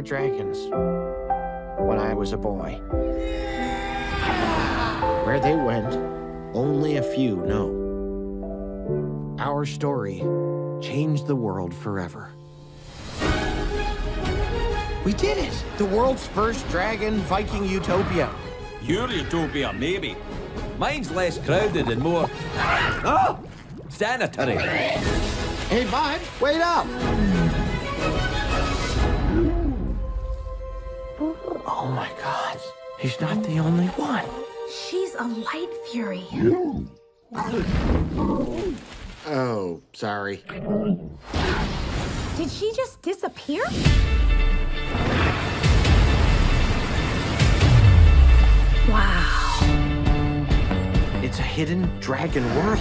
were dragons when I was a boy. Where they went, only a few know. Our story changed the world forever. We did it! The world's first dragon Viking utopia. Your utopia, maybe. Mine's less crowded and more. Ah! Sanitary. Hey, bud, wait up! Oh my god, he's not the only one. She's a light fury. Oh, sorry. Did she just disappear? Wow. It's a hidden dragon world.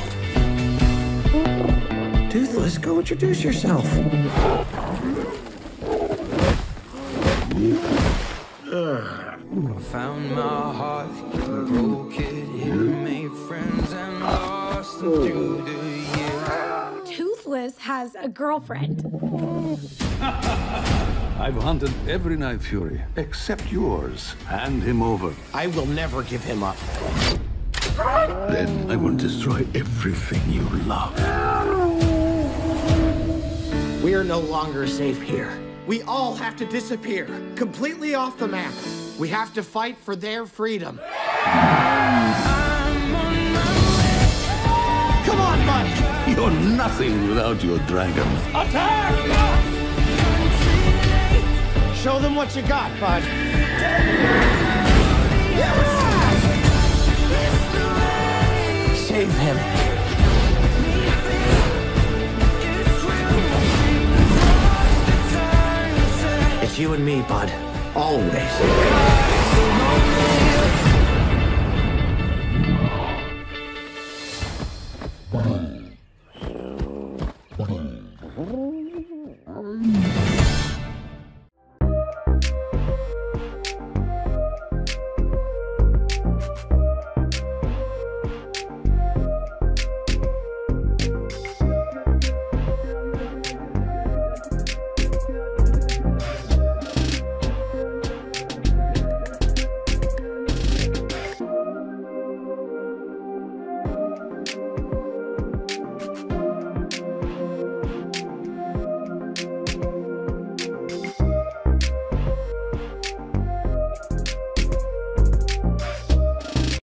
Toothless, go introduce yourself. Found my heart, broke it, here, made friends and lost them through the years. Toothless has a girlfriend. I've hunted every Night Fury, except yours. Hand him over. I will never give him up. Then I will destroy everything you love. We are no longer safe here. We all have to disappear, completely off the map. We have to fight for their freedom. Come on, bud! You're nothing without your dragon. Show them what you got, bud. Save him. you and me, bud. Always. Bye. Bye. Bye.